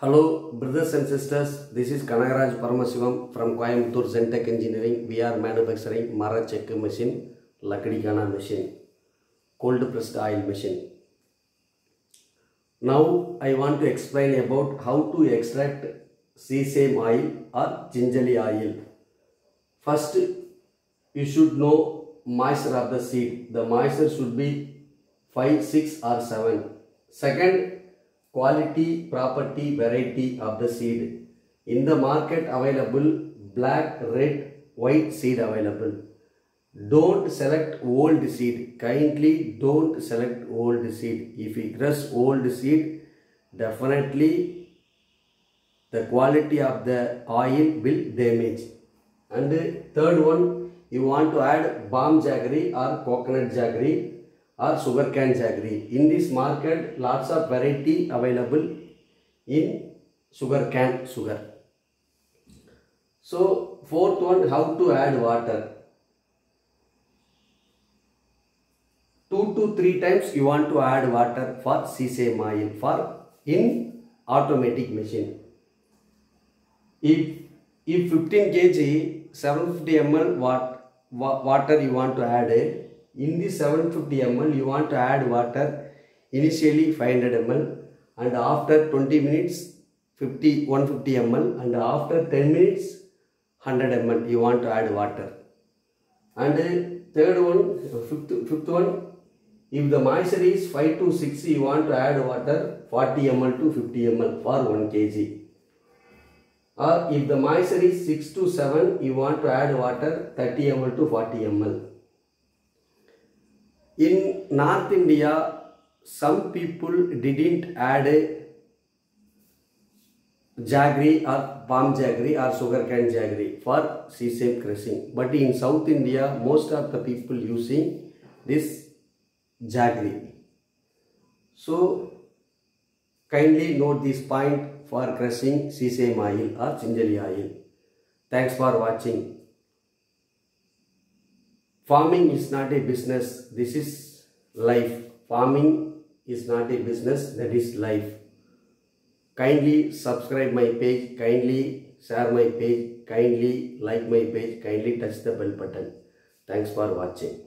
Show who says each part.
Speaker 1: Hello, brothers and sisters. This is Kanagaraj Paramasivam from Coimbatore Zentech Engineering. We are manufacturing Marachekku machine, Lakadikana machine, cold pressed oil machine. Now I want to explain about how to extract sesame oil or gingelly oil. First, you should know moisture of the seed. The moisture should be 5, 6 or 7. Second, quality, property, variety of the seed. In the market available black, red, white seed available. Don't select old seed. Kindly don't select old seed. If you crush old seed, definitely the quality of the oil will damage. And third one, you want to add palm jaggery or coconut jaggery or sugarcane jaggery. In this market, lots of variety available in sugar sugarcane sugar. So fourth one, how to add water. Two to three times you want to add water for sesame oil for in automatic machine. If if 15 kg 750 ml water you want to add in the 750 ml you want to add water initially 500 ml and after 20 minutes 50 150 ml and after 10 minutes 100 ml you want to add water. And third one fifth, fifth one if the moisture is 5 to 6 you want to add water 40 ml to 50 ml for 1 kg. Or if the moisture is 6 to 7 you want to add water 30 ml to 40 ml in north india some people didn't add jaggery or palm jaggery or sugarcane jaggery for sesame crushing but in south india most of the people using this jaggery so kindly note this point for crushing sesame oil or gingerly oil. Thanks for watching. Farming is not a business, this is life. Farming is not a business, that is life. Kindly subscribe my page, kindly share my page, kindly like my page, kindly touch the bell button. Thanks for watching.